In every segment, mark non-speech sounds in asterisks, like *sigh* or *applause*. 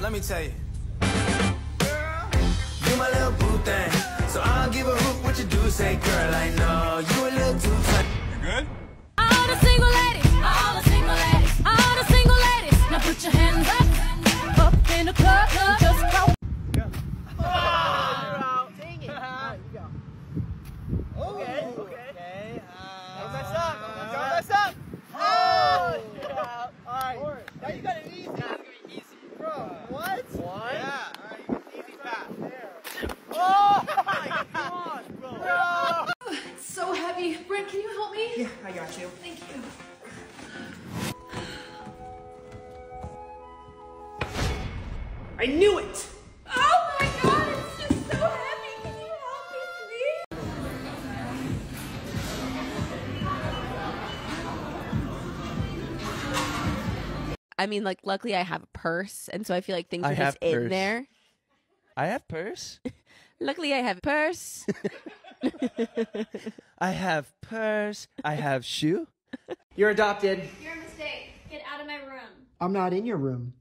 let me tell you. Girl, you my little boo thing. So I don't give a hoot what you do. Say, girl, I know you a little too tight. You good? All the single ladies, all the single ladies, all the single ladies. Now put your hands up, up in the club, just go. Okay, okay. Don't mess up. Don't mess up. Oh! Yeah. Alright. Now you got it easy. Now it's gonna be easy. Bro, what? One? Yeah. Alright, easy pass. There. Oh! Come on, bro. It's so heavy. Brent, can you help me? Yeah, I got you. Thank you. I knew it! Oh my god, it's just so heavy. Can you help me, please? I mean, like, luckily I have a purse, and so I feel like things I are have just in purse. there. I have purse. *laughs* Luckily, I have a purse. *laughs* *laughs* I have purse. I have shoe. You're adopted. You're a mistake. Get out of my room. I'm not in your room.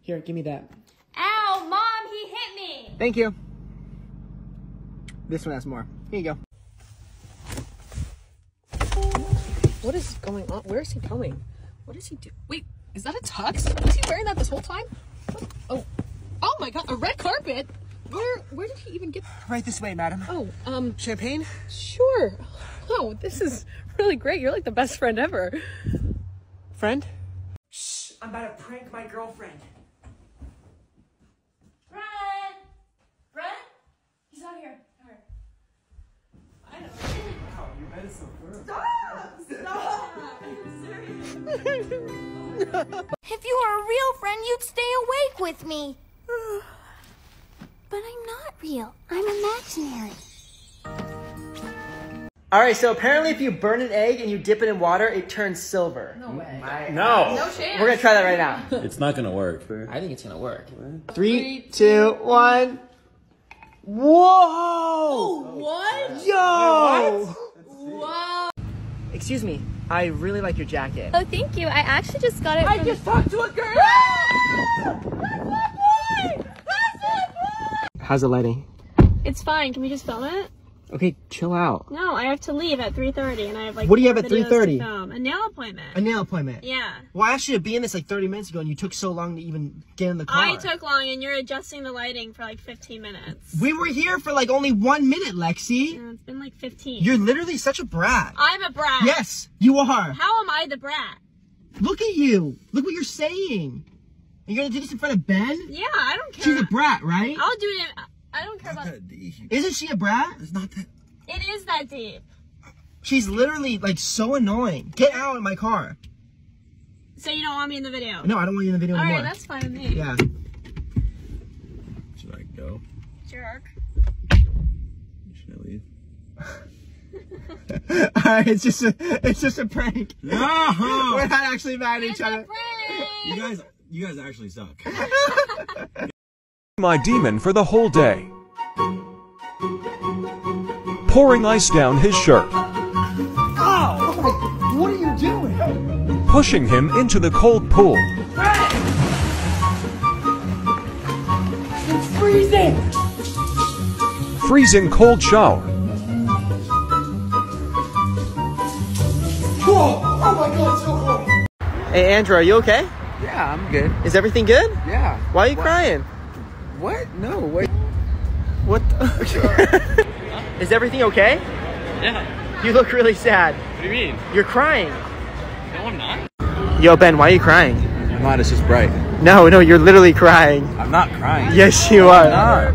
Here, give me that. Ow, mom, he hit me. Thank you. This one has more. Here you go. What is going on? Where is he going? What is he do? Wait, is that a tux? Was he wearing that this whole time? What? Oh, oh my god, a red carpet. Where, where did he even get? Right this way, madam. Oh, um, Champagne? sure. Oh, this is really great. You're like the best friend ever. Friend? Shh, I'm about to prank my girlfriend. Brent! Brent? He's out here. Come here. I know. Your bed is so firm. *laughs* If you were a real friend, you'd stay awake with me. but I'm not real. I'm imaginary. Alright, so apparently if you burn an egg and you dip it in water, it turns silver. No way. No. No chance. We're gonna try that right now. *laughs* It's not gonna work. I think it's gonna work. Three, two, one. Whoa! Oh, what? Yo! Wow. Excuse me, I really like your jacket. Oh, thank you. I actually just got it I from... just talked to a girl! How's the lighting? It's fine. Can we just film it? Okay, chill out. No, I have to leave at 3.30 and I have like What do you have at 3:30? A nail appointment. A nail appointment. yeah. Well, I should have been in this like 30 minutes ago and you took so long to even get in the car. I took long and you're adjusting the lighting for like 15 minutes. We were here for like only one minute, Lexi. Yeah, it's been like 15. You're literally such a brat. I'm a brat. Yes, you are. How am I the brat? Look at you. Look what you're saying. And you're gonna do this in front of Ben? Yeah, I don't care. She's a brat, right? I'll do it. I don't care about. Isn't she a brat? It's not that. It is that deep. She's literally like so annoying. Get out of my car. So you don't want me in the video? No, I don't want you in the video All anymore. right, that's fine with me. yeah. Should I go? Jerk. Should I leave? *laughs* Alright, it's just a it's just a prank. No! *laughs* We're not actually mad at each It's a other. prank. You guys, you guys actually suck. *laughs* my demon for the whole day. Pouring ice down his shirt, Oh, what are you doing? pushing him into the cold pool, It's freezing. freezing cold shower, Whoa! Oh my god, so cold. Hey Andrew, are you okay? Yeah, I'm good. Is everything good? Yeah. Why are you crying? What? No, wait. What? The- *laughs* Is everything okay? Yeah. You look really sad. What do you mean? You're crying. No, I'm not. Yo, Ben, why are you crying? I'm not. It's just bright. No, no, you're literally crying. I'm not crying. Yes, you are.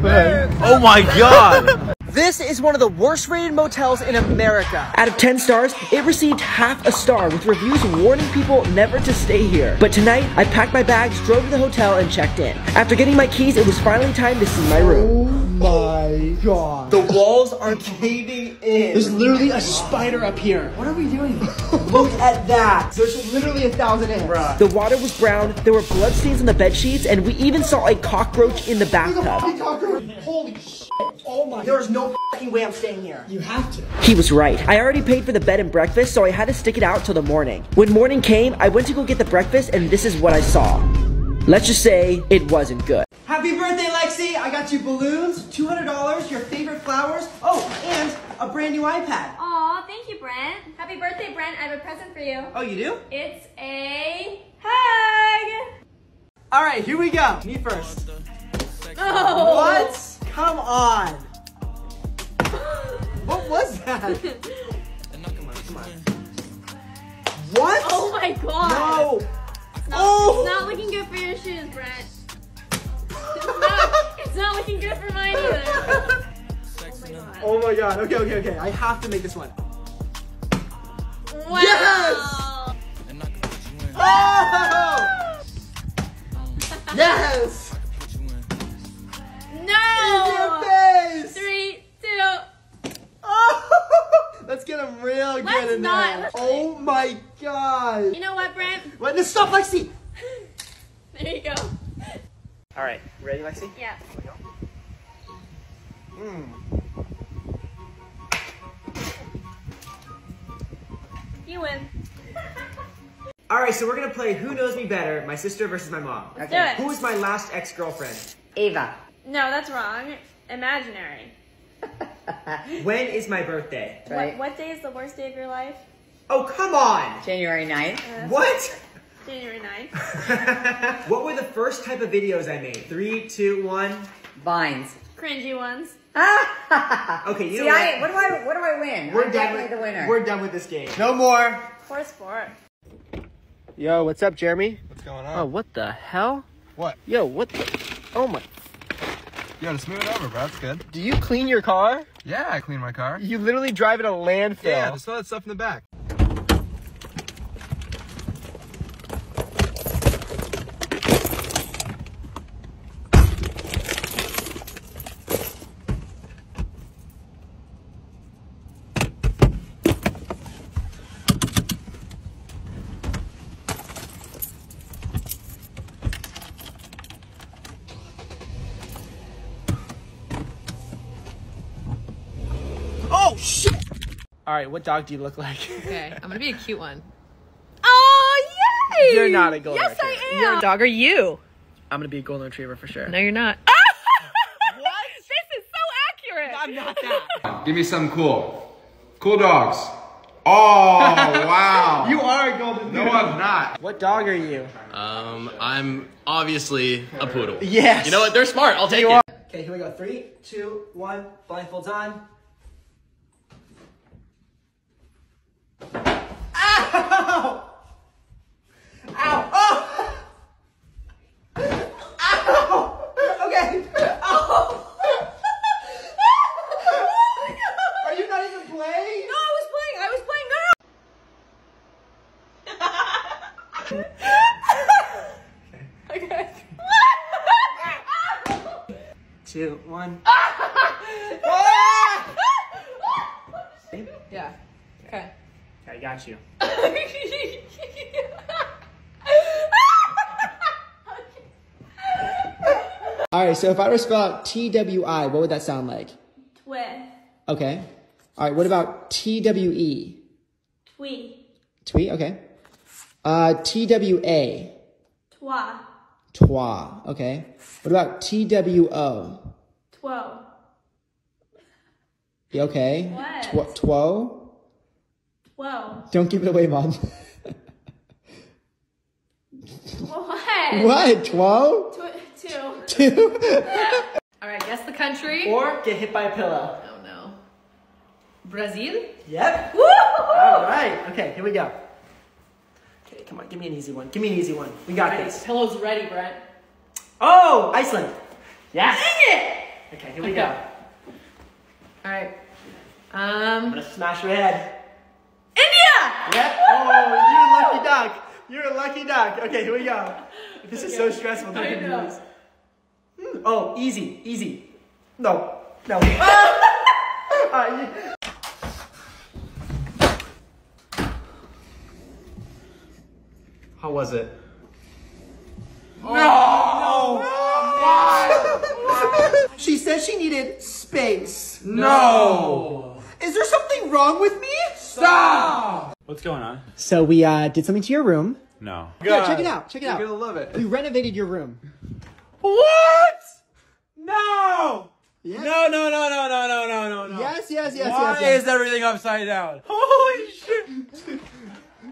Oh my god! *laughs* This is one of the worst rated motels in America. Out of 10 stars, it received half a star with reviews warning people never to stay here. But tonight, I packed my bags, drove to the hotel, and checked in. After getting my keys, it was finally time to see my room. Oh my god. The walls are caving in. There's literally a spider up here. What are we doing? *laughs* Look at that. There's literally a thousand ants. The water was brown, there were bloodstains on the bed sheets, and we even saw a cockroach in the bathtub. Holy shit. Oh my. There's no fucking way I'm staying here. You have to. He was right. I already paid for the bed and breakfast, so I had to stick it out till the morning. When morning came, I went to go get the breakfast, and this is what I saw. Let's just say it wasn't good. Happy birthday, Lexi! I got you balloons, $200, your favorite flowers, oh, and a brand new iPad. Aw, thank you, Brent. Happy birthday, Brent. I have a present for you. Oh, you do? It's a hug. All right, here we go. Me first. Oh. What? Come on. *gasps* What was that? *laughs* What? Oh my god. No. It's not, Oh. it's not looking good for your shoes, Brent. It's not, it's not looking good for mine either. Oh my god. Oh my god. Okay, okay, okay. I have to make this one. Wow. Yes! Oh! *laughs* Yes! No. In your face! Three, two. Oh! *laughs* Let's get him real Let's good in not. there. Let's- Oh my god. You know what, Brent? What? No, stop, Lexi. *laughs* There you go. All right, ready, Lexi? Yeah. Mm. You win. All right, so we're gonna play Who Knows Me Better, my sister versus my mom. Let's do it. Who is my last ex-girlfriend? Ava. No, that's wrong. Imaginary. *laughs* When is my birthday? What, what day is the worst day of your life? Oh, come on! January 9th. Uh, what? *laughs* January 9th. *laughs* *laughs* what were the first type of videos I made? Three, two, one. Vines. Cringy ones. Okay, you See, know what? I, what do I, what do I win? We're I'm done definitely with the winner. We're done with this game. No more. Poor sport. Yo, what's up, Jeremy? What's going on? Oh, what the hell? What? Yo, what the? Oh my. You gotta smooth it over, bro. That's good. Do you clean your car? Yeah, I clean my car. You literally drive in a landfill. Yeah, just throw that stuff in the back. All right, what dog do you look like? *laughs* Okay, I'm gonna be a cute one. Oh yay! You're not a golden Yes, retriever. I am. You're a dog. Are you? I'm gonna be a golden retriever for sure. No, you're not. *laughs* What? This is so accurate. I'm not that. Give me something cool. Cool dogs. Oh, *laughs* wow. You are a golden. No, I'm not. What dog are you? Um, I'm obviously a poodle. Yes. You know what? They're smart. I'll take You it. Okay, here we go. Three, two, one. Blindfolds on. Ow! Ow! Oh! Ow! Okay. Ow! Are you not even playing? No, I was playing. I was playing. No, Okay. Two, one. no. Yeah. Okay. I got you. All right, so if I were to spell out T W I, what would that sound like? Twit. Okay. All right, what about T W E? Twee. Tweet, okay. Uh, T W A. Twa. Twa, okay. What about T W O? Two. You okay? What? Tw- two? Whoa. Don't give it away, mom. *laughs* What? what? Two? Tw- two. Two? All right. Guess the country. or get hit by a pillow. oh no. Brazil. Yep. Woo! All right. Okay, here we go. Okay, come on, give me an easy one. Give me an easy one. We got this. Pillow's ready, Brent. Oh, Iceland. Yes. Dang it! Okay, here we go. All right. Um, I'm gonna smash your head. India! Yep. Oh, you're a lucky duck. You're a lucky duck. Okay, here we go. This is so stressful. I know. Oh, easy, easy. No, no. Alright, *laughs* you- How was it? No! She said she needed space. No. Is there something wrong with me? Stop. What's going on? So we uh, did something to your room. No. Yeah, check it out. Check it out. You're gonna love it. We renovated your room. What? No. Yeah. No, no, no, no, no, no, no, no, no. Yes, yes, yes, Why yes, yes. is everything upside down? *laughs* Holy shit.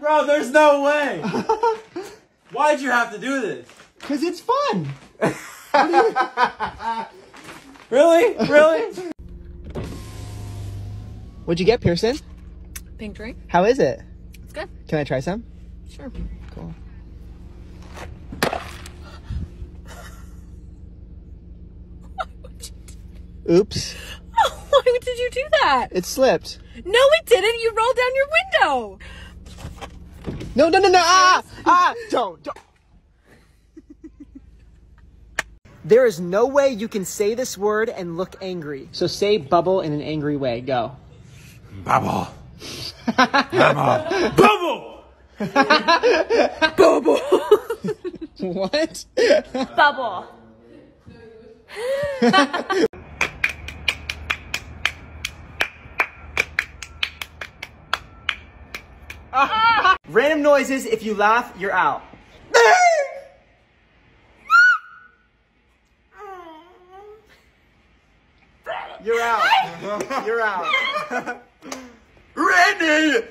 Bro, there's no way. *laughs* Why'd you have to do this? Cause it's fun. *laughs* Really? Really? What'd you get, Pierson? Pink drink. How is it? It's good. Can I try some? Sure. Cool. Oops. *laughs* Why did you do that? It slipped. No, it didn't. You rolled down your window. No, no, no, no. Ah! Ah! Don't, don't. *laughs* There is no way you can say this word and look angry. So say bubble in an angry way. Go. Bubble. *laughs* Bubble. Bubble. Bubble. what? Bubble. *laughs* Random noises. If you laugh, you're out. You're out. *laughs* You're out. *laughs* Randy.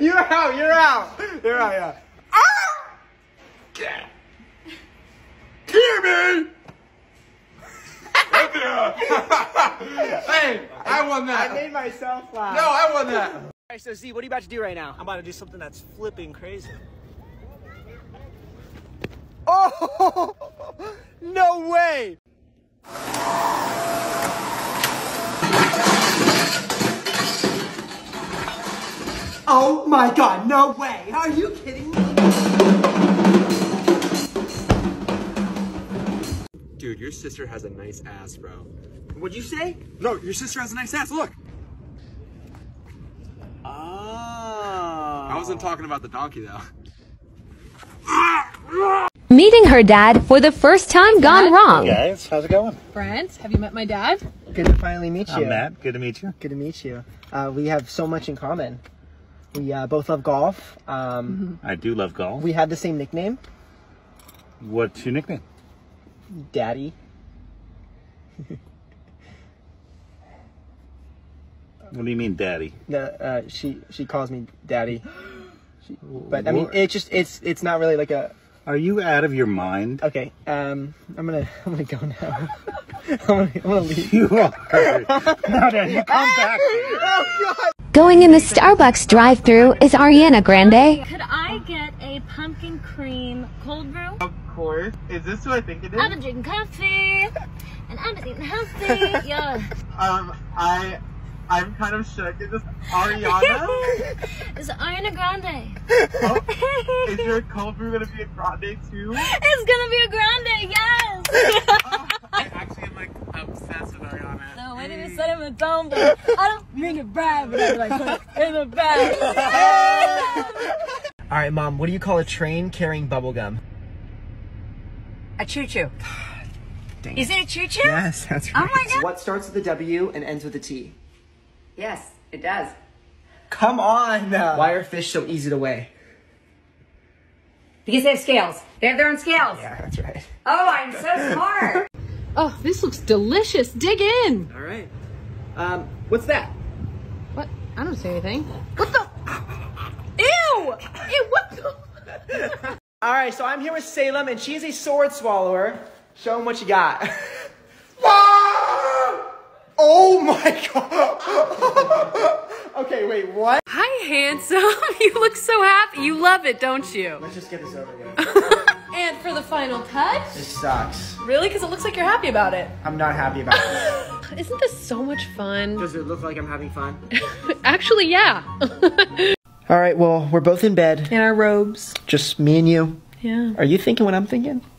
You're out. You're out. You're out. Yeah. Hear me. Hey, I won that. I made myself laugh. No, I won that. All right, so Z, what are you about to do right now? I'm about to do something that's flipping crazy. *laughs* Oh, no way. Oh my god, no way. Are you kidding me? Dude, your sister has a nice ass, bro. What'd you say? No, your sister has a nice ass. Look. Oh. I wasn't talking about the donkey though. Meeting her dad for the first time gone wrong. Guys, how's it going? Brent, have you met my dad? Good to finally meet you. I'm Matt. Good to meet you. Good to meet you. Uh, we have so much in common. We uh, both love golf. Um, I do love golf. we have the same nickname, What's your nickname? Daddy. What do you mean, daddy? Uh, she she calls me Daddy. *gasps* She, but I mean, it just it's it's not really like a. Are you out of your mind? Okay, um, I'm gonna *laughs* I'm gonna go now. *laughs* I'm, gonna, I'm gonna leave. You are. no, no, you come back. Oh God! Going in the Starbucks drive thru is Ariana Grande. Could I get a pumpkin cream cold brew? Of course. Is this who I think it is? I've been drinking coffee, and I've been eating healthy. *laughs* Yeah. Um, I I'm kind of shook. Is this Ariana? *laughs* It's Ariana Grande. Oh, is your cold brew gonna be a grande too? It's gonna be a grande, yes! I actually am like obsessed with Ariana. no, I didn't even set him a dumb, but I don't mean to brag, but I'm like in the bag. All right, mom. What do you call a train carrying bubble gum? A choo choo. *sighs* Is it a choo choo? Yes, that's Oh right. my God. What starts with a W and ends with a T? Yes, it does. Come on. Why are fish so easy to weigh? Because they have scales. They have their own scales. Yeah, that's right. Oh, I'm so *laughs* smart. Oh, this looks delicious. Dig in. All right. Um, what's that? What? I don't say anything. What the? Ew! Ew, what the? *laughs* All right, so I'm here with Salem, and she's a sword swallower. Show them what you got. *laughs* oh my god. *laughs* okay, wait, what? Hi, handsome. *laughs* You look so happy. You love it, don't you? Let's just get this over with. *laughs* And for the final touch? This sucks. Really? Because it looks like you're happy about it. I'm not happy about it. Isn't this so much fun? Does it look like I'm having fun? Actually, yeah. All right, well, we're both in bed. In our robes. Just me and you. Yeah. Are you thinking what I'm thinking? I'm thinking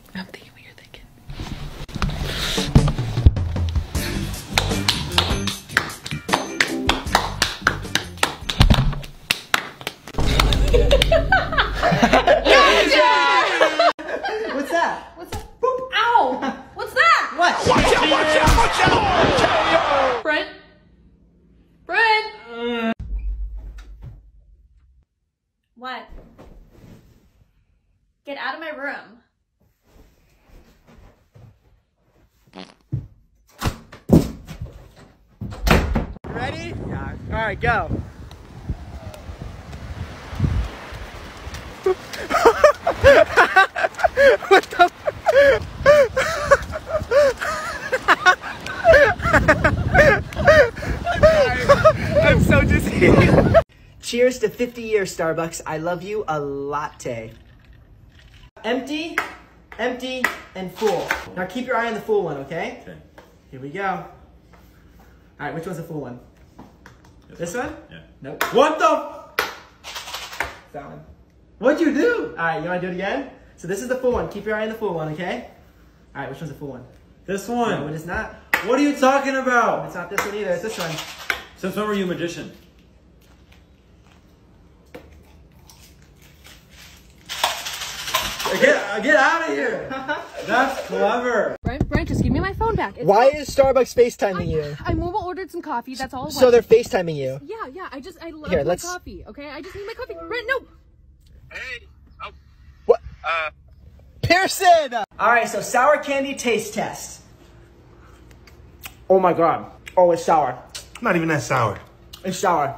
go. *laughs* what the? *laughs* I'm so dizzy. Cheers to 50 years, Starbucks. I love you a latte. Empty, empty, and full. Now keep your eye on the full one, okay? Okay. Here we go. All right, which one's the full one? This one? Yeah. Nope. What the? That one. What'd you do? All right, you wanna do it again? So this is the full one. Keep your eye on the full one, okay? All right, which one's the full one? This one. No, it is not. What are you talking about? It's not this one either. It's this one. Since when were you a magician? Get, get out of here! That's clever. Brent, Brent, just give me my phone back. It's Why is Starbucks FaceTiming you? I mobile ordered some coffee. That's all. So they're FaceTiming you. Yeah, yeah. I just I love Here, my let's- coffee. Okay, I just need my coffee. Brent, no. Hey. Oh. What? Uh. Pierson! All right, so sour candy taste test. Oh my god. Oh, it's sour. Not even that sour. It's sour.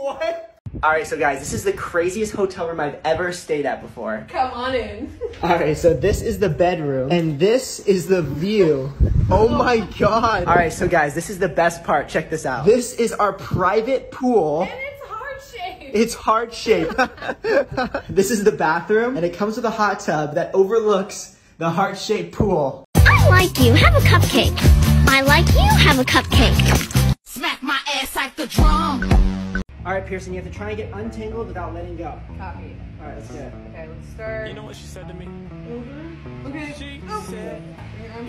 What? All right, so guys, this is the craziest hotel room I've ever stayed at before. Come on in. All right, so this is the bedroom, and this is the view. Oh my god. All right, so guys, this is the best part. Check this out. This is our private pool. And it's heart shaped. It's heart shaped. *laughs* this is the bathroom, and it comes with a hot tub that overlooks the heart shaped pool. I like you. Have a cupcake. I like you. Have a cupcake. Smack my ass like the drum. All right, Pierson, you have to try and get untangled without letting go. Copy. All right, let's do it. Okay, let's start. You know what she said to me? Mm-hmm. Okay. She Oh. said, Your arms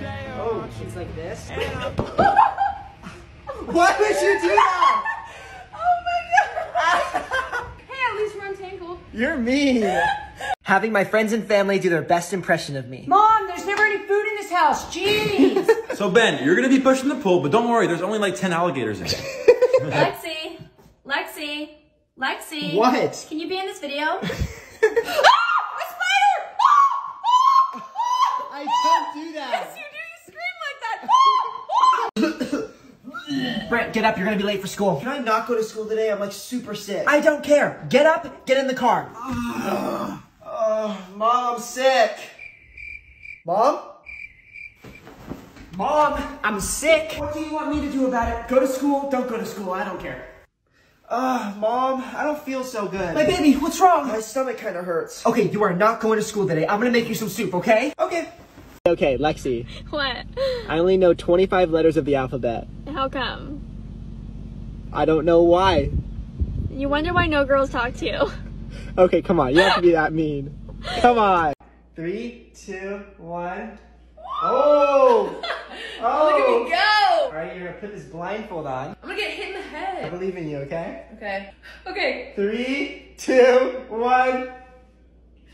back. Oh, she's like this. and I'm *laughs* Why would you do that? *laughs* Oh my god. hey, at least we're untangled. You're mean. *laughs* Having my friends and family do their best impression of me. Mom, there's never any food in this house. Jeez. So Ben, you're gonna be pushing the pool, but don't worry, there's only like 10 alligators in it. Lexi, Lexi, Lexi. What? Can you be in this video? *laughs* Ah! What spider? I can't do that. Yes, you do. You scream like that. *laughs* Brent, get up. You're gonna be late for school. Can I not go to school today? I'm like super sick. I don't care. Get up. Get in the car. oh, mom, I'm sick. Mom? Mom, I'm sick. What do you want me to do about it? Go to school? Don't go to school. I don't care. Ugh, mom, I don't feel so good. My baby, what's wrong? My stomach kind of hurts. Okay, you are not going to school today. I'm gonna make you some soup, okay? Okay. Okay, Lexi. What? I only know 25 letters of the alphabet. How come? I don't know why. You wonder why no girls talk to you. Okay, come on. You have to be that mean. Come on. Three, two, one. Oh! Oh! *laughs* Look at me oh. go. All right, you're gonna put this blindfold on. I'm gonna get hit in the head. I believe in you, okay? Okay. Okay. Three, two, one.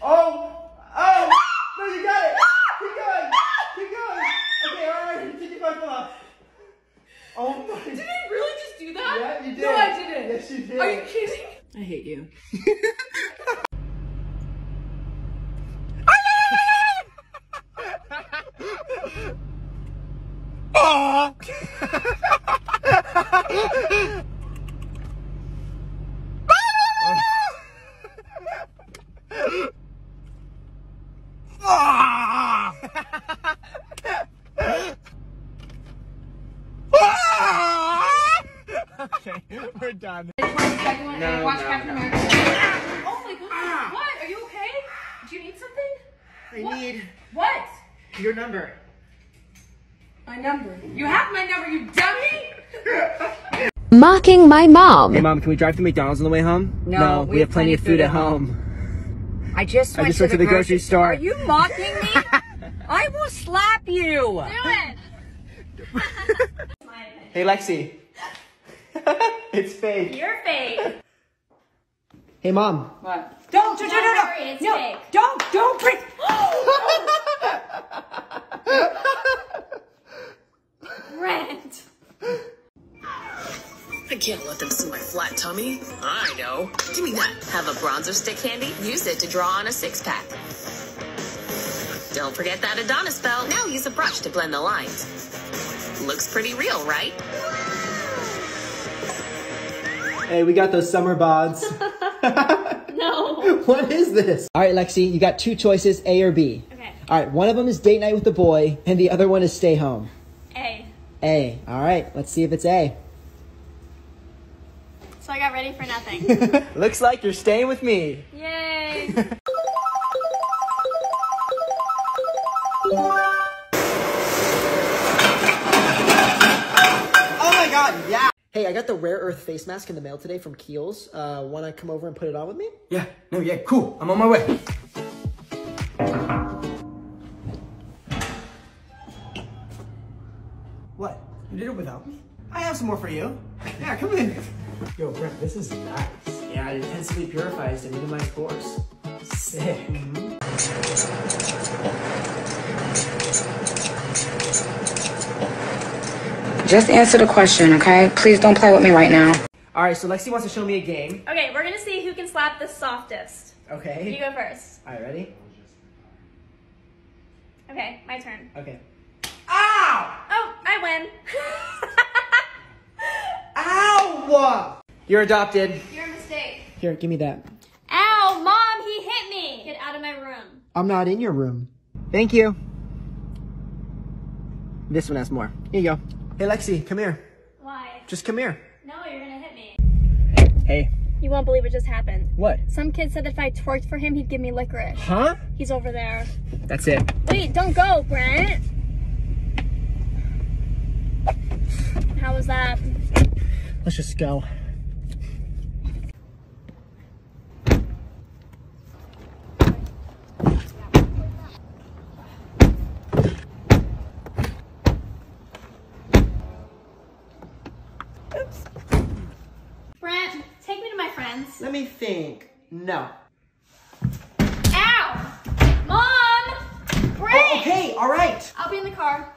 Oh! Oh! No, you got it! Keep going! Keep going! Okay, alright, take your blindfold off. Oh my. Did I really just do that? Yeah, you did. No, I didn't. Yes, you did. Are you kidding? I hate you. *laughs* Ah! okay, we're done. Second one, No, watch no, Captain no. America. Oh my god. What? Are you okay? Do you need something? I What? need What? your number. My number. You have my number, you dummy! *laughs* Mocking my Hey, mom. mom, can we drive to McDonald's on the way home? No, we, have plenty of food at home. I just I went, just to, went the to the grocery store. Are you mocking me? *laughs* I will slap you. Do it. *laughs* Hey, Lexi. it's fake. You're fake. Hey, mom. What? Don't, don't, Don't no, no, worry, it's no, fake. don't, don't bring. Brent. Can't let them see my flat tummy. I know. Give me that. Have a bronzer stick handy? Use it to draw on a six pack. Don't forget that Adonis belt. Now use a brush to blend the lines. Looks pretty real, right? Hey, we got those summer bods. *laughs* *laughs* No. what is this? All right, Lexi, you got two choices, A or B. Okay. All right, one of them is date night with the boy, and the other one is stay home. A. A. All right, let's see if it's A. So I got ready for nothing. *laughs* Looks like you're staying with me. Yay. Oh my god, yeah. Hey, I got the rare earth face mask in the mail today from Kiehl's. Uh, wanna come over and put it on with me? Yeah, no, yeah, cool. I'm on my way. What? You did it without me? I have some more for you. Yeah, come in. Yo, Brent, this is nice. Yeah, it intensively purifies and minimizes pores. Sick. Just answer the question, okay? Please don't play with me right now. All right, so Lexi wants to show me a game. okay, we're gonna see who can slap the softest. Okay. You go first. All right, ready? Okay, my turn. Okay. Ow! Oh, I win. *laughs* Ow! You're adopted. Your mistake. Here, give me that. Ow, mom, he hit me. Get out of my room. I'm not in your room. Thank you. This one has more. Here you go. Hey, Lexi, come here. Why? Just come here. No, you're gonna hit me. Hey. You won't believe what just happened. What? Some kid said that if I twerked for him, he'd give me licorice. Huh? He's over there. That's it. Wait, don't go, Brent. How was that? Let's just go. Oops. Brent, take me to my friends. Let me think. No. Ow! Mom! Brent! Oh, okay, all right. I'll be in the car.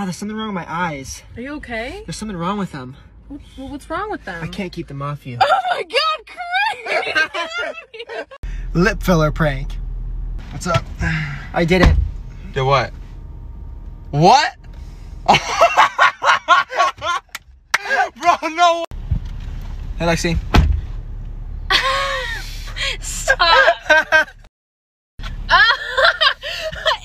Ah, there's something wrong with my eyes. Are you okay? There's something wrong with them. Well, what's wrong with them? I can't keep them off you. *laughs* Oh my god, crazy! *laughs* Lip filler prank. What's up? I did it. Did what? What? *laughs* Bro, no. Hey, Lexi. Stop!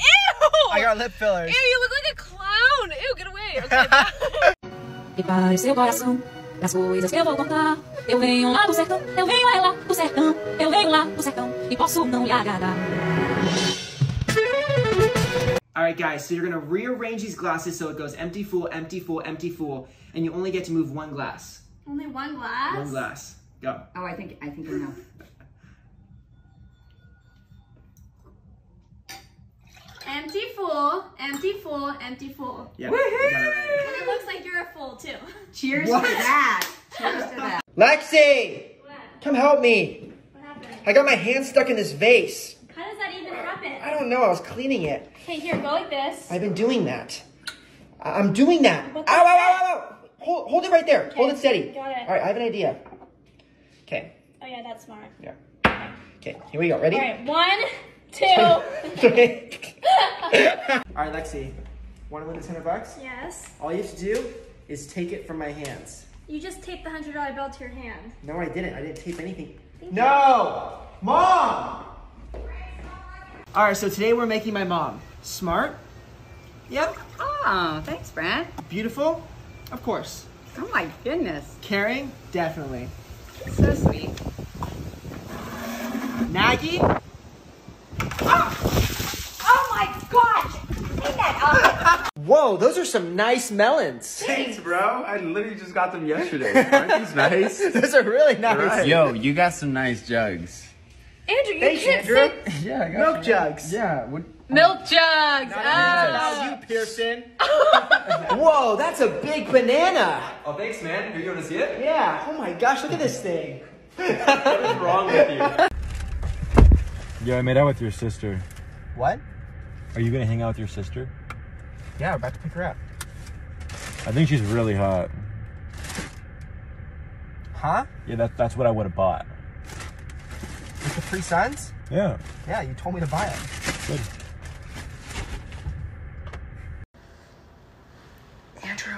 Ew! I got lip fillers. Ew, you look like a clown! Ew, get away! Okay. E para seu coração, das coisas que eu vou contar. Eu venho lá do sertão, eu venho lá do sertão, eu venho lá do sertão e posso não lhe agradar. All right, guys, so you're gonna rearrange these glasses so it goes empty, full, empty, full, empty, full, and you only get to move one glass. Only one glass? One glass. Go. Oh, I think I think I know. Empty full, empty full, empty full. Yeah, you got it right. And it looks like you're a fool too. Cheers What? to that. Cheers to that. Lexi! Come help me. What happened? I got my hand stuck in this vase. How does that even happen? I don't know, I was cleaning it. Okay, here, go like this. I've been doing that. I- I'm doing that. Ow, What ow, the ow, ow, ow. Hold, hold it right there. Hold it steady. got it. All right, I have an idea. Okay, Oh yeah, that's smart. yeah. Okay, here we go. Ready? All right, one, *laughs* two. Three. All right, Lexi. Want to win the hundred bucks? yes. All you have to do is take it from my hands. You just taped the hundred dollar bill to your hand. No, I didn't. I didn't tape anything. No! Mom! All right, so today we're making my mom smart. Yep. Oh, thanks, Brent. Beautiful? Of course. Oh my goodness. Caring? Definitely. So sweet. Naggy? Take ah! That *laughs* up. Whoa, those are some nice melons. Thanks, bro. I literally just got them yesterday. *laughs* Aren't these nice? those are really nice. Right. Yo, you got some nice jugs. Andrew, you Thanks, can't Andrew. say *laughs* Yeah, I got Milk some- jugs. Yeah. What? Milk jugs! Not Ah. you, Pierson. Whoa, that's a big banana. Oh, thanks, man. Here, you want to see it? Yeah. Oh my gosh, look at this thing. What is wrong with you? Yo, I made out with your sister. What? Are you gonna hang out with your sister? Yeah, we're about to pick her up. I think she's really hot. Huh? Yeah, that, that's what I would have bought. With the Capri Suns? Yeah. Yeah, you told me to buy them. Good. Andrew.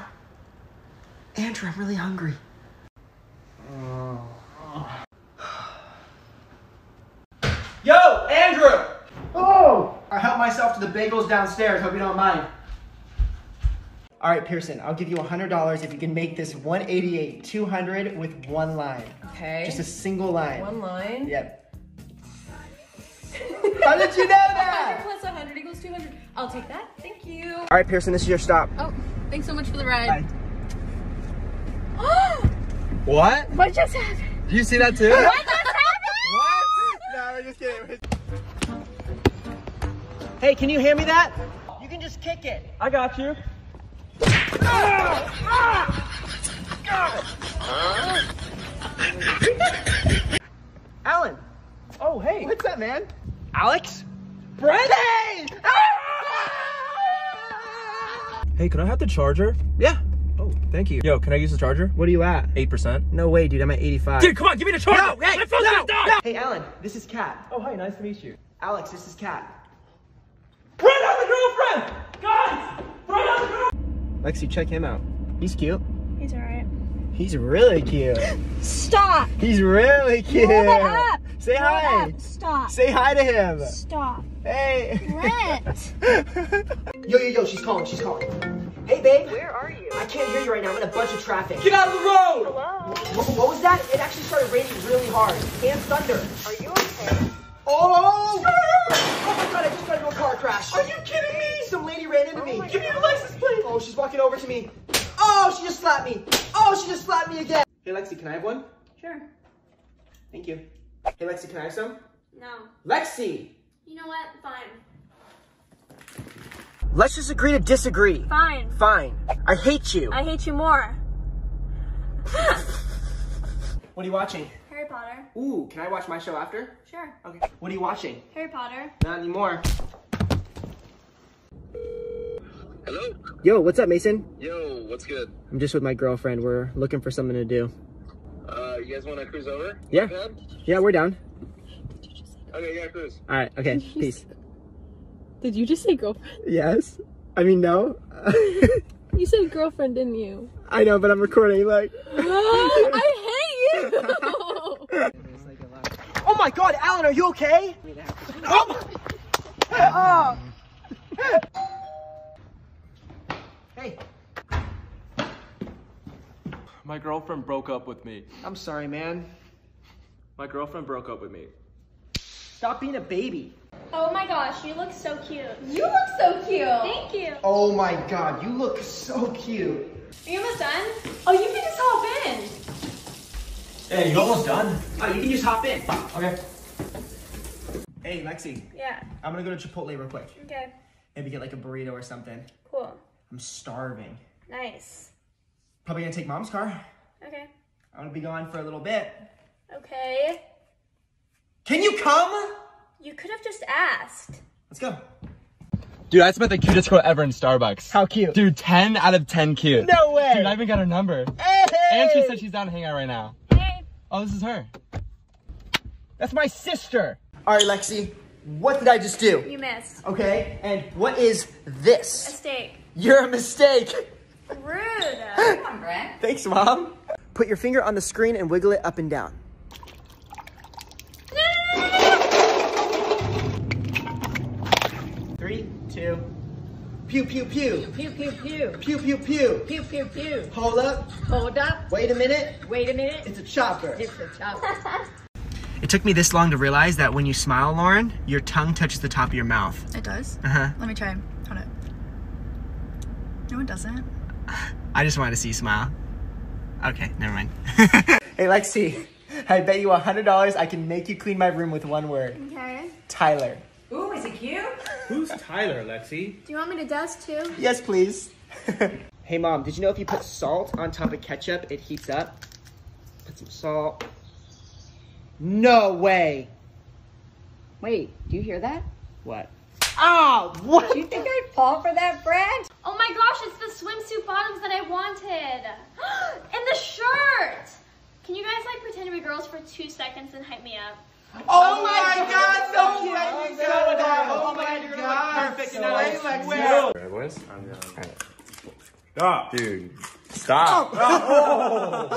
Andrew, I'm really hungry. Yo, Andrew! Oh! I helped myself to the bagels downstairs. Hope you don't mind. All right, Pierson, I'll give you $100 if you can make this 188 200 with one line. Okay. Just a single line. One line. Yep. How did you know that? 100 plus 100 equals 200. I'll take that. Thank you. All right, Pierson, this is your stop. Oh, thanks so much for the ride. *gasps* What? what just happened? Did you see that too? What just happened? What? No, I'm just kidding. Hey, can you hand me that? You can just kick it. I got you. Alan. Oh, hey. What's up, man? Alex? Brent? Hey! Ah! Hey, can I have the charger? Yeah. Oh, thank you. Yo, can I use the charger? What are you at? 8%. No way, dude. I'm at 85. Dude, come on, give me the charger! No, hey, My phone's no, gonna die! no. Hey, Alan, this is Kat. Oh, hi, nice to meet you. Alex, this is Kat. Brent has a girlfriend! Guys! Brent has a girlfriend! Lexi, check him out. He's cute. He's alright. He's really cute. *gasps* Stop! He's really cute. Blow that up! Say Blow it hi. up. Stop. Say hi to him. Stop. Hey. Brent! *laughs* Yo, yo, yo, she's calling, she's calling. Hey, babe. Where are you? I can't hear you right now. I'm in a bunch of traffic. Get out of the road! What, what was that? It actually started raining really hard. And thunder. Are you okay? Oh! Oh my god, I just got a car crash. Are you kidding me? Some lady ran into oh me. Give me your license plate. Oh, she's walking over to me. Oh, she just slapped me. Oh, she just slapped me again. Hey, Lexi, can I have one? Sure. Thank you. Hey, Lexi, can I have some? No. Lexi! You know what? Fine. Let's just agree to disagree. Fine. Fine. I hate you. I hate you more. *laughs* What are you watching? Harry Potter. Ooh, can I watch my show after? Sure. Okay. What are you watching? Harry Potter. Not anymore. Hello? Yo, what's up, Mason? Yo, what's good? I'm just with my girlfriend. We're looking for something to do. Uh, you guys want to cruise over? Yeah. Yeah, we're down. Okay, yeah, cruise. All right, okay. *laughs* Peace. Did you just say girlfriend? Yes. I mean, no. *laughs* You said girlfriend, didn't you? I know, but I'm recording. Like. *laughs* I hate you! Oh my God, Alan, are you okay? Oh! Oh! My girlfriend broke up with me. I'm sorry, man. My girlfriend broke up with me. Stop being a baby. Oh my gosh, you look so cute. You look so cute. Thank you. Oh my God, you look so cute. Are you almost done? Oh, you can just hop in. Hey, you almost done? Oh, you can just hop in. Okay. Hey, Lexi, Yeah. I'm gonna go to Chipotle real quick. Okay. Maybe get like a burrito or something. Cool. I'm starving. Nice. Probably gonna take mom's car. Okay. I'm gonna be gone for a little bit. Okay. Can you come? You could have just asked. Let's go. Dude, I just met the cutest girl ever in Starbucks. How cute? Dude, 10 out of 10 cute. No way. Dude, I even got her number. Hey! And she said she's down to hang out right now. Hey. Oh, this is her. That's my sister. All right, Lexi, what did I just do? You missed. Okay, and what is this? A this? steak. You're a mistake. Rude. Come on, Brent. Thanks, Mom. Put your finger on the screen and wiggle it up and down. Three, two, pew, pew, pew. Pew, pew, pew. Pew, pew, pew. Pew, pew, pew. Hold up. Hold up. Wait a minute. Wait a minute. It's a chopper. It's a chopper. *laughs* It took me this long to realize that when you smile, Lauren, your tongue touches the top of your mouth. It does? Uh-huh. Let me try. Hold it. No, it doesn't. I just wanted to see you smile. Okay, never mind. *laughs* hey, Lexi, I bet you $100 I can make you clean my room with one word. Okay. Tyler. Ooh, is he cute? Who's Tyler, Lexi? Do you want me to dust too? Yes, please. *laughs* hey, Mom, did you know if you put salt on top of ketchup, it heats up? Put some salt. No way. Wait, do you hear that? What? Oh, what? Do you think I'd fall for that, Brent? Oh my gosh, it's the swimsuit bottoms that I wanted. *gasps* and the shirt. Can you guys like pretend to be girls for two seconds and hype me up? Oh, oh my god, so cute! I knew so that. Oh my oh god, perfect. And I like swear. Alright, boys? I'm gonna. Stop. Dude, stop. Oh.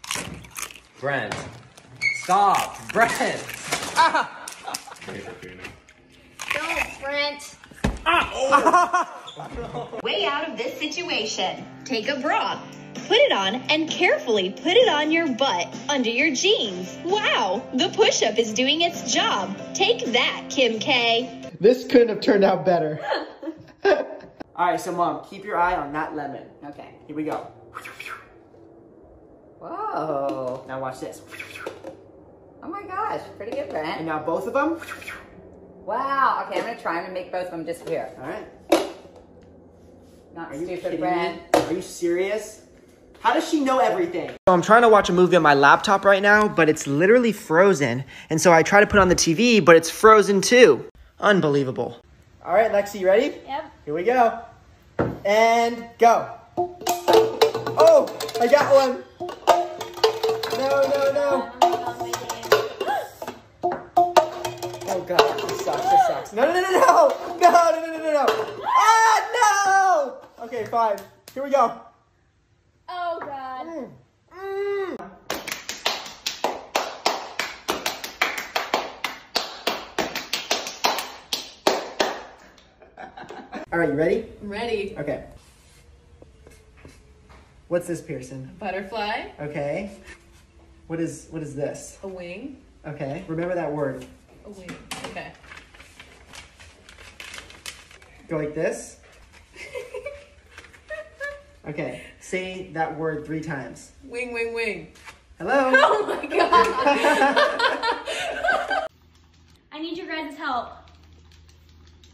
*laughs* Brent. Stop. Brent. Ah. Don't, Brent. Ah. *laughs* Way out of this situation. Take a bra, put it on, and carefully put it on your butt under your jeans. Wow, the push up is doing its job. Take that, Kim K. This couldn't have turned out better. *laughs* All right, so mom, keep your eye on that lemon. Okay. Here we go. Whoa. Now watch this. Oh my gosh, pretty good, Brent. And now both of them. Wow. Okay, I'm gonna try. I'm gonna make both of them disappear. All right. Not Are you stupid, kidding Brent. me? Are you serious? How does she know everything? So I'm trying to watch a movie on my laptop right now, but it's literally frozen. And so I try to put on the TV, but it's frozen too. Unbelievable. All right, Lexi, you ready? Yep. Here we go. And go. Oh, I got one. Sucks. No, no, no, no, no, no, no, no, no, no, no. Ah, no! Okay, fine. Here we go. Oh god. Mm. All right, you ready? I'm ready. Okay. What's this, Pierson? Butterfly, Okay. What is what is this? a wing, Okay. Remember that word. a wing. Okay. Go like this. *laughs* Okay. Say that word three times. Wing, wing, wing. Hello. *laughs* Oh my god. *laughs* I need your guys' help.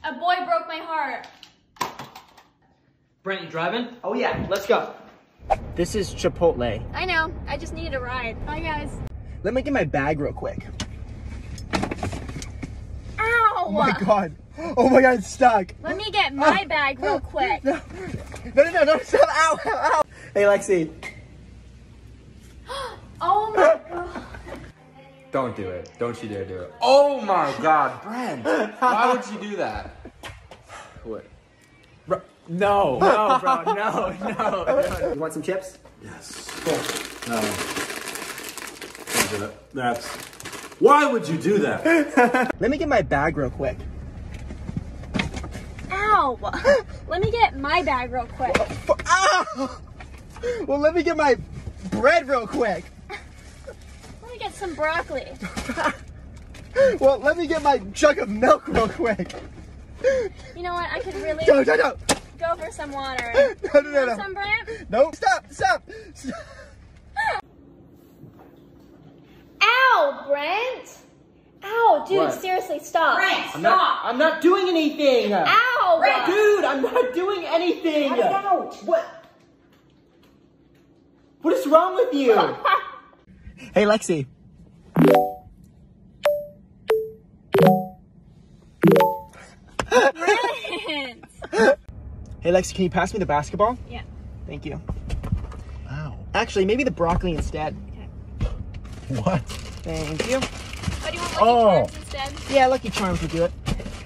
A boy broke my heart. Brent, you driving? Oh yeah. Let's go. This is Chipotle. I know. I just needed a ride. Bye guys. Let me get my bag real quick. Ow! Oh my god. Oh my god, it's stuck. Let me get my ah. bag real *laughs* quick. No, no, no, no, stop. *laughs* Ow, ow, ow. Hey, Lexi. *gasps* Oh my *laughs* god. Don't do it. Don't you dare do it. Oh my god, Brent. Why would you do that? What? No. No, bro. No, no, no. You want some chips? Yes. No. Don't do that. That's. Why would you do that? *laughs* Let me get my bag real quick. Ow! *laughs* Let me get my bag real quick. Ow! *laughs* Well, let me get my bread real quick. Let me get some broccoli. Well, let me get my jug of milk real quick. You know what? I could really No, no, no. go for some water. No, no, no, no. Some bread? No, stop, stop. stop. Ow, Brent! Ow, dude, What? seriously, stop. I'm not, I'm not doing anything. Ow! Brent. Dude, I'm not doing anything. Cut it out. What? What is wrong with you? *laughs* hey, Lexi. Brent! Hey, Lexi, can you pass me the basketball? Yeah. Thank you. Ow. Actually, maybe the broccoli instead. Okay. What? Thank you. Oh, do you want Lucky Oh. Charms instead? Yeah, Lucky Charms would do it.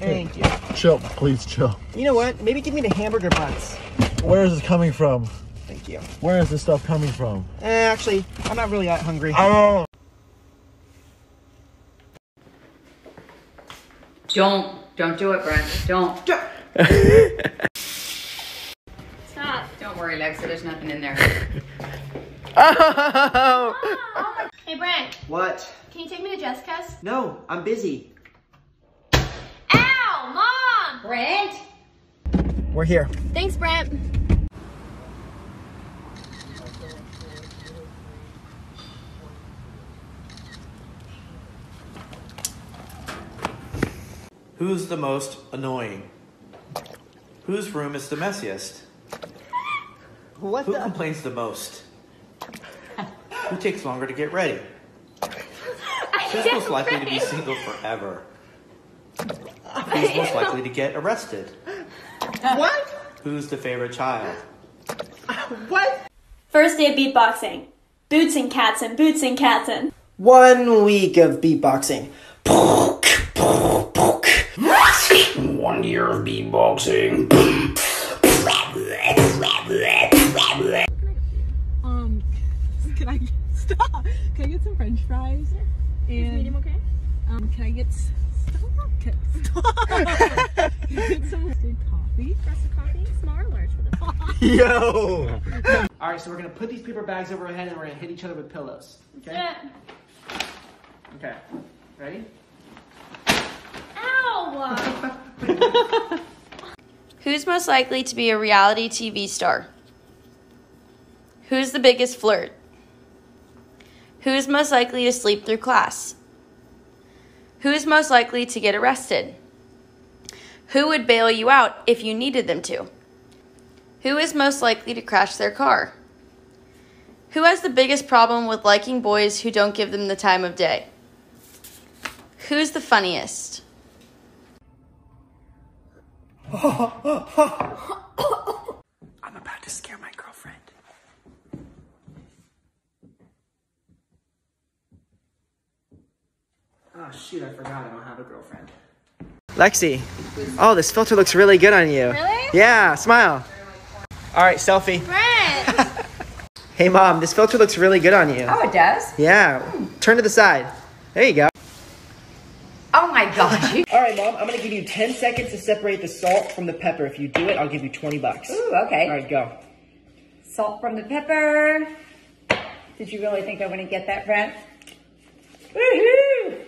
Thank you. Chill, please chill. You know what? Maybe give me the hamburger buns. Where is this coming from? Thank you. Where is this stuff coming from? Eh, actually, I'm not really that hungry. Oh. Don't. Don't do it, Brent. Don't. Stop. Don't worry, Lexa. There's nothing in there. *laughs* Oh! Hey, Brent, What? can you take me to Jessica's? No, I'm busy. Ow, Mom! Brent. We're here. Thanks, Brent. Who's the most annoying? Whose room is the messiest? What Who the? complains the most? Who takes longer to get ready? Who's most likely to be single forever? Who's most likely to get arrested? What? Who's the favorite child? What? First day of beatboxing. Boots and cats and boots and cats and. One week of beatboxing. One year of beatboxing. Can I *laughs* stop? Can I get some French fries? And medium okay? Um, can I get s- stop? Can, stop. *laughs* can I get some roasted coffee? Roasted coffee, small or large for the *laughs* Yo! All right, so we're gonna put these paper bags over our head and we're gonna hit each other with pillows. Okay? Yeah. Okay. Ready? Ow! Who's most likely to be a reality TV star? Who's the biggest flirt? Who's most likely to sleep through class? Who's most likely to get arrested? Who would bail you out if you needed them to? Who is most likely to crash their car? Who has the biggest problem with liking boys who don't give them the time of day? Who's the funniest? *laughs* I'm about to scare my Oh shoot, I forgot I don't have a girlfriend. Lexi. Oh, this filter looks really good on you. Really? Yeah, smile. All right, selfie. Brent! *laughs* Hey mom, this filter looks really good on you. Oh, it does? Yeah. Turn to the side. There you go. Oh my gosh. *laughs* All right, mom, I'm gonna give you 10 seconds to separate the salt from the pepper. If you do it, I'll give you 20 bucks. Ooh, okay. All right, go. Salt from the pepper. Did you really think I wouldn't get that, Brent? Woohoo!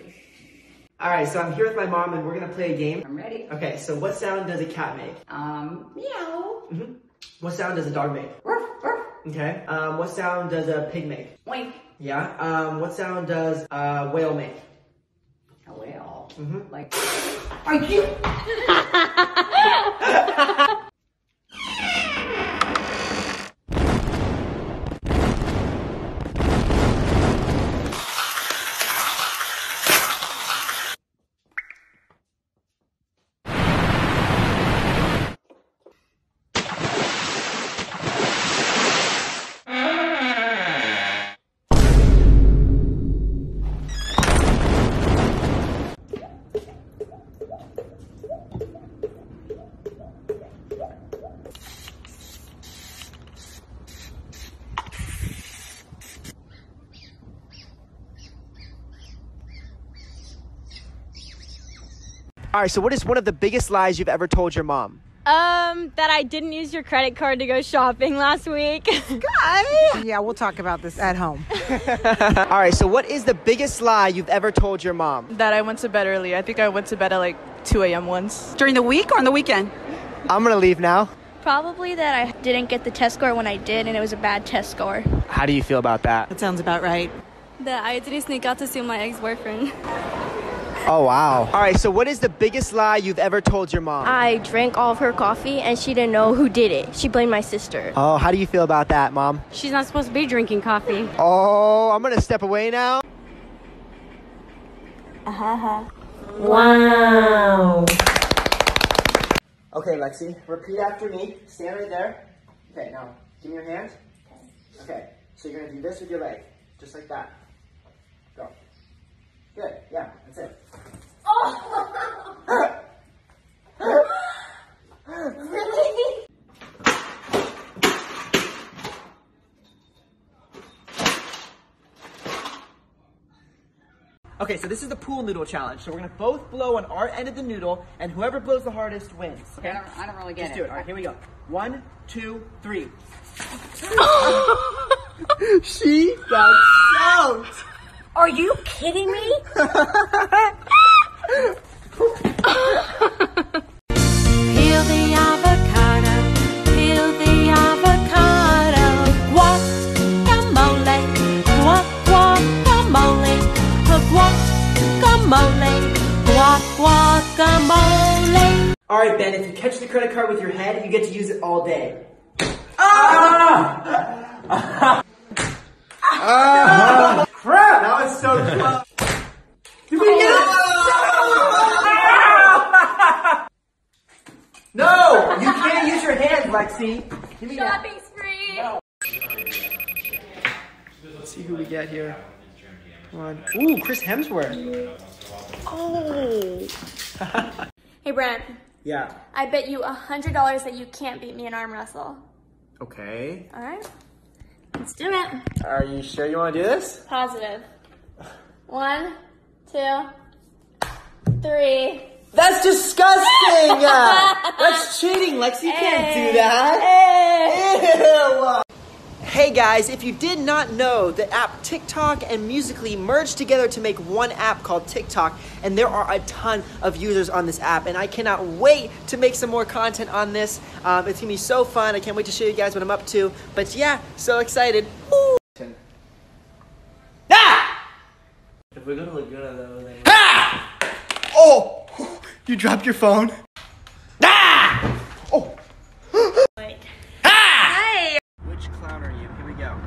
All right, so I'm here with my mom and we're gonna play a game. I'm ready. Okay, so what sound does a cat make? Um, meow. hmm What sound does a dog make? Ruff, ruff. Okay. Um, what sound does a pig make? Oink. Yeah. Um, what sound does a whale make? A whale. Mm-hmm. Like, are you? *laughs* All right, so what is one of the biggest lies you've ever told your mom? Um, that I didn't use your credit card to go shopping last week. *laughs* yeah, we'll talk about this at home. *laughs* All right, so what is the biggest lie you've ever told your mom? That I went to bed early. I think I went to bed at like 2 a.m. once. During the week or on the weekend? I'm gonna leave now. Probably that I didn't get the test score when I did, and it was a bad test score. How do you feel about that? That sounds about right. That I didn't sneak out to see my ex-boyfriend. *laughs* Oh wow. All right, so what is the biggest lie you've ever told your mom? I drank all of her coffee, and she didn't know who did it. She blamed my sister. Oh, how do you feel about that, mom? She's not supposed to be drinking coffee. Oh, I'm gonna step away now. Uh-huh. Wow. Okay, Lexi, repeat after me. Stand right there. Okay, now give me your hand. Okay, so you're gonna do this with your leg, just like that. Go. Good. Yeah, that's it. really? *laughs* Okay, so this is the pool noodle challenge. So we're gonna both blow on our end of the noodle, and whoever blows the hardest wins. Okay? I don't, I don't really get it. Just it. do it. All right, here we go. One, two, three. *laughs* *laughs* she got soaked. Are you kidding me? *laughs* Peel the avocado, peel the avocado. Guacamole, guac guacamole, guacamole, guac guacamole. All right, Ben. If you catch the credit card with your head, you get to use it all day. Ah! Ah! Crap! That was so *laughs* close. Did we get it? No! You can't use your hands, Lexi. Give me that. Shopping spree. let's see who we get here. Come on. Ooh, Chris Hemsworth. Oh. *laughs* hey, Brent. Yeah. I bet you a hundred dollars that you can't beat me in arm wrestle. Okay. All right. Let's do it. Are you sure you want to do this? Positive. One, two, three. That's disgusting! *laughs* That's cheating, Lex. You can't do that. Ew. Hey guys, if you did not know, the app TikTok and Musical.ly merged together to make one app called TikTok, and there are a ton of users on this app, and I cannot wait to make some more content on this. Um, it's gonna be so fun. I can't wait to show you guys what I'm up to. But yeah, so excited. Woo! Ah! If we go to Laguna though, then. Ah! Oh! *laughs* You dropped your phone. Oh! Hi. Which clown are you? Here we go.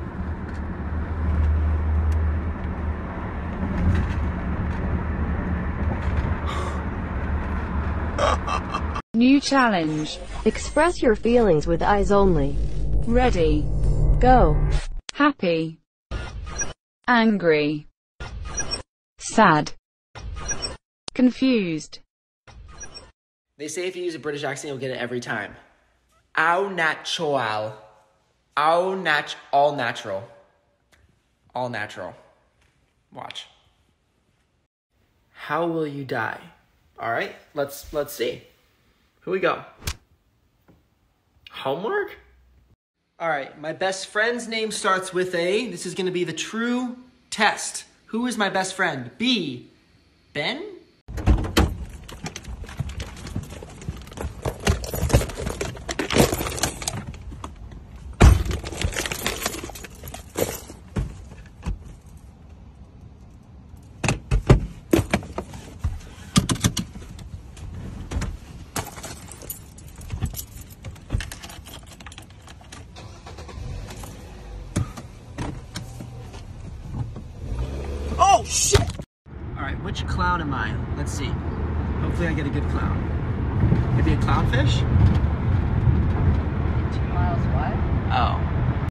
New challenge. Express your feelings with eyes only. Ready. Go. Happy. Angry. Sad. Confused. They say if you use a British accent, you'll get it every time. Au natural. Au nat all natural. All natural. Watch. How will you die? All right, let's let's see. Here we go. Homework? All right, my best friend's name starts with A. This is going to be the true test. Who is my best friend? B. Ben?